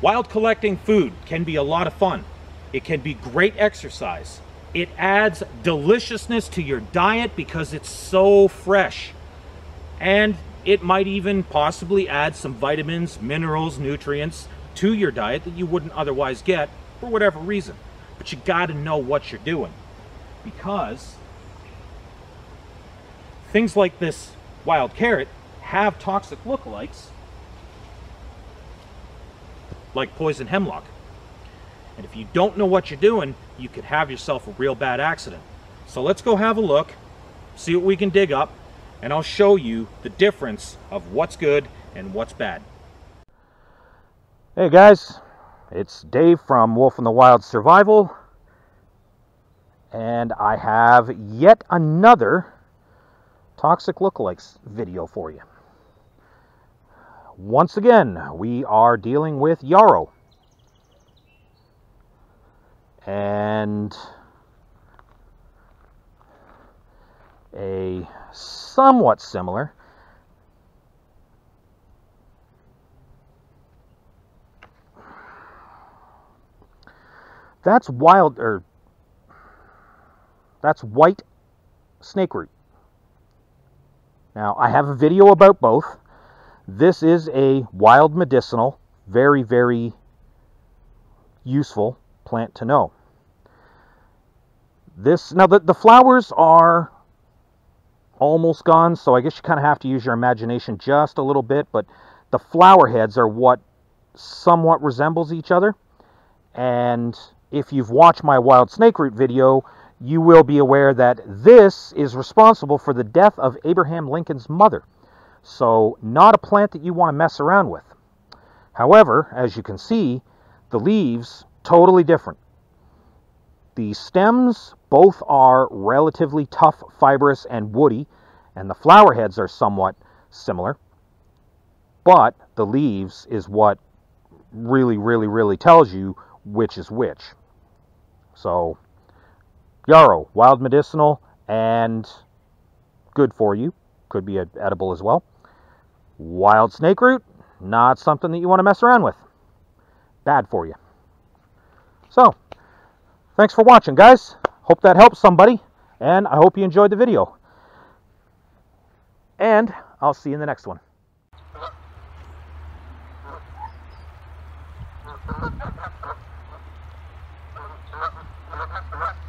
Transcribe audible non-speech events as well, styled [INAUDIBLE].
Wild collecting food can be a lot of fun. It can be great exercise. It adds deliciousness to your diet because it's so fresh. And it might even possibly add some vitamins, minerals, nutrients to your diet that you wouldn't otherwise get for whatever reason. But you got to know what you're doing because things like this wild carrot have toxic lookalikes like poison hemlock. And if you don't know what you're doing, you could have yourself a real bad accident. So let's go have a look, see what we can dig up, and I'll show you the difference of what's good and what's bad. Hey guys, it's Dave from Wolf in the Wild Survival, and I have yet another Toxic Lookalikes video for you. Once again, we are dealing with Yarrow. And a somewhat similar that's wild or that's white snake root now I have a video about both this is a wild medicinal, very, very useful plant to know. This now the, the flowers are almost gone, so I guess you kind of have to use your imagination just a little bit, but the flower heads are what somewhat resembles each other. And if you've watched my wild snake root video, you will be aware that this is responsible for the death of Abraham Lincoln's mother. So not a plant that you want to mess around with. However, as you can see, the leaves totally different. The stems both are relatively tough, fibrous, and woody, and the flower heads are somewhat similar. But the leaves is what really, really, really tells you which is which. So, yarrow, wild medicinal, and good for you. Could be edible as well. Wild snake root, not something that you want to mess around with. Bad for you. So, thanks for watching, guys. Hope that helps somebody, and I hope you enjoyed the video. And I'll see you in the next one. [LAUGHS]